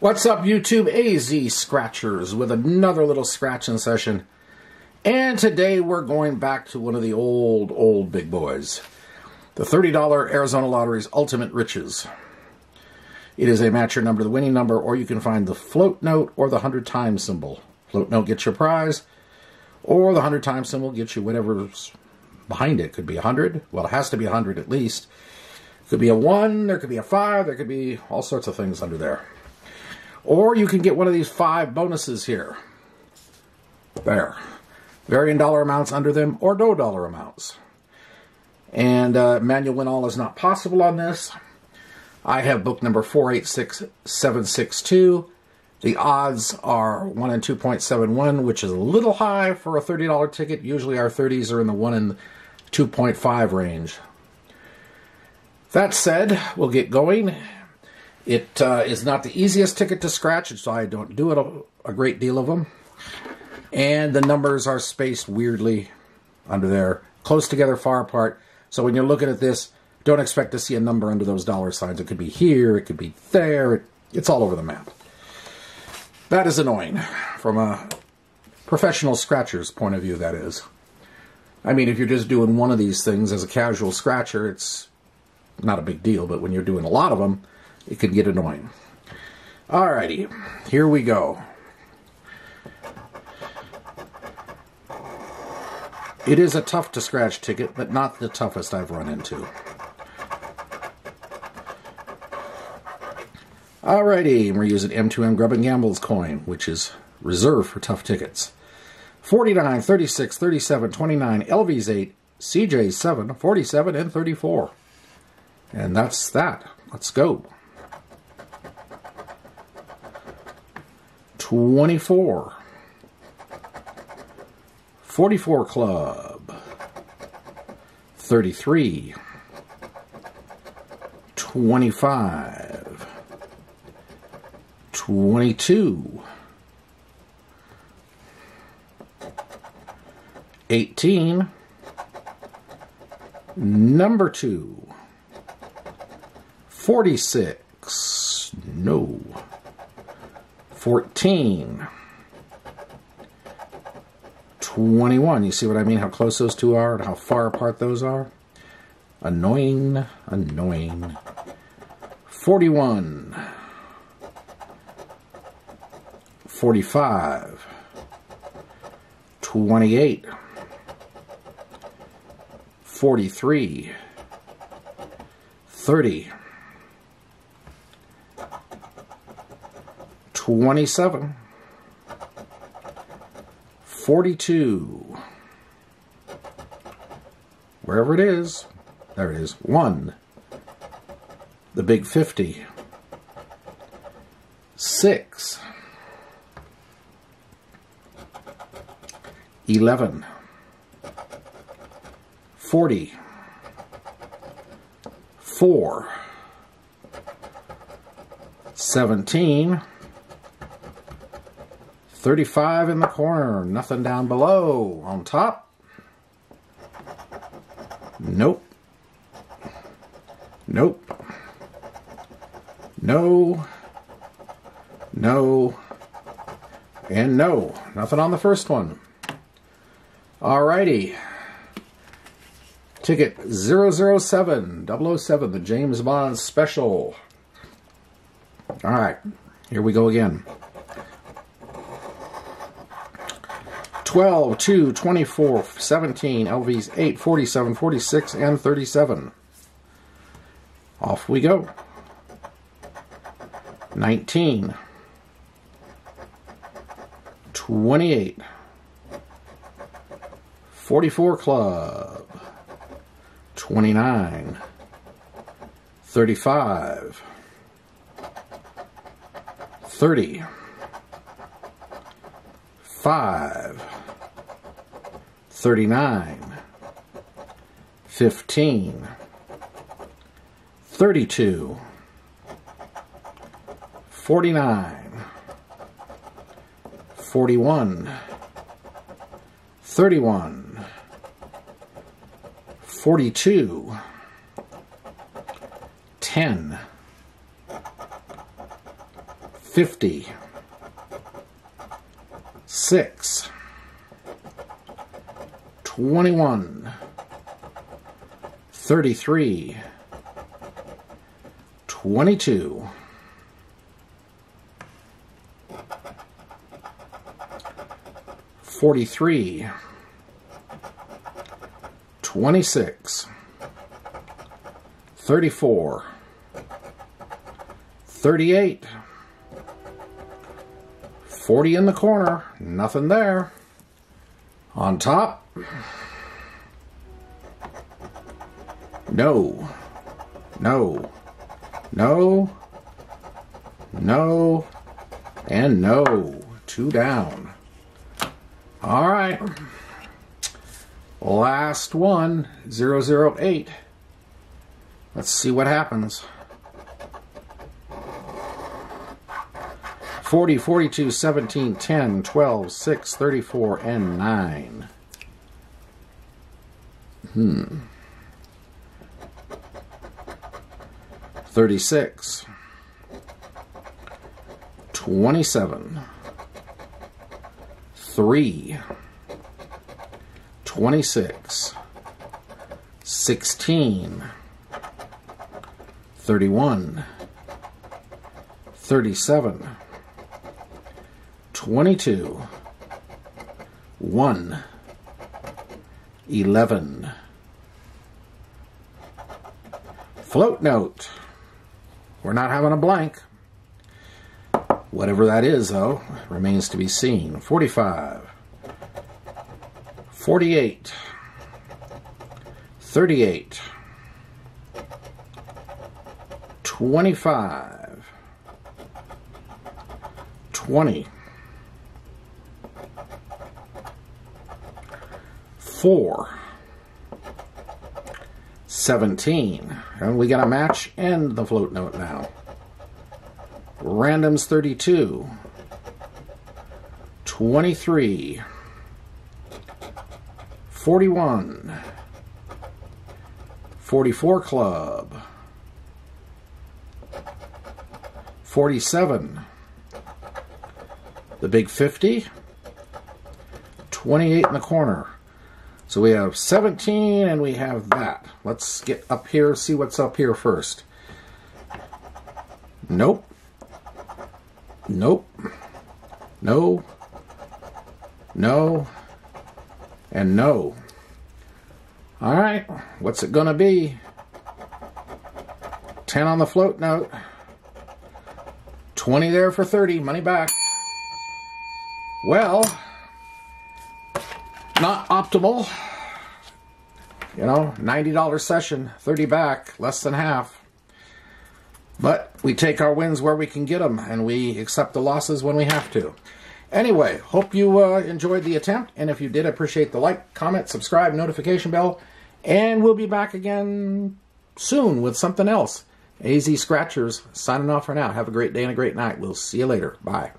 What's up, YouTube? AZ Scratchers with another little scratching session. And today we're going back to one of the old, old big boys. The $30 Arizona Lottery's Ultimate Riches. It is a match your number the winning number, or you can find the float note or the 100 times symbol. Float note gets your prize, or the 100 times symbol gets you whatever's behind it. Could be 100. Well, it has to be 100 at least. Could be a 1, there could be a 5, there could be all sorts of things under there. Or you can get one of these five bonuses here. There. Varying dollar amounts under them or no dollar amounts. And uh, manual win all is not possible on this. I have book number 486762. The odds are 1 in 2.71, which is a little high for a $30 ticket. Usually our 30s are in the 1 in 2.5 range. That said, we'll get going. It uh, is not the easiest ticket to scratch, so I don't do it a, a great deal of them. And the numbers are spaced weirdly under there, close together, far apart. So when you're looking at this, don't expect to see a number under those dollar signs. It could be here, it could be there, it's all over the map. That is annoying from a professional scratcher's point of view, that is. I mean, if you're just doing one of these things as a casual scratcher, it's not a big deal, but when you're doing a lot of them, it can get annoying. Alrighty, here we go. It is a tough to scratch ticket, but not the toughest I've run into. Alrighty, we're using M2M Grub and Gamble's coin, which is reserved for tough tickets. 49, 36, 37, 29, LV's 8, CJ's 7, 47, and 34. And that's that. Let's go. 24. 44 Club. 33. 25. 22. 18. Number 2. 46. No. 14. 21. You see what I mean? How close those two are and how far apart those are? Annoying, annoying. 41. 45. 28. 43. 30. 27, 42, wherever it is, there it is, 1, the big 50, 6, 11, 40, 4, 17, 35 in the corner. Nothing down below. On top. Nope. Nope. No. No. And no. Nothing on the first one. Alrighty. Ticket 007, 007, the James Bond special. Alright, here we go again. 12, 2, 24, 17, LVs 8, 47, 46, and 37. Off we go. 19, 28, 44 Club, 29, 35, 30, 5, 39, 15, 32, 49, 41, 31, 42, 10, 50, 6, 21, 33, 22, 43, 26, 34, 38, 40 in the corner, nothing there. On top, no, no, no, no, and no. Two down. All right. Last one, 008. Let's see what happens. 40, 42, 17, 10, 12, 6, 34, and 9. Hmm. 36. 27. 3. 26. 16. 31. 37. 22, 1, 11. Float note. We're not having a blank. Whatever that is, though, remains to be seen. 45, 48, 38, 25, 20, four. 17. And we got a match and the float note now. Randoms 32. 23. 41. 44 Club. 47. The Big 50. 28 in the corner. So we have 17 and we have that. Let's get up here, see what's up here first. Nope. Nope. No. No. And no. All right, what's it gonna be? 10 on the float note. 20 there for 30, money back. Well, not optimal. You know, $90 session, 30 back, less than half. But we take our wins where we can get them, and we accept the losses when we have to. Anyway, hope you uh, enjoyed the attempt, and if you did, appreciate the like, comment, subscribe, notification bell, and we'll be back again soon with something else. AZ Scratchers signing off for now. Have a great day and a great night. We'll see you later. Bye.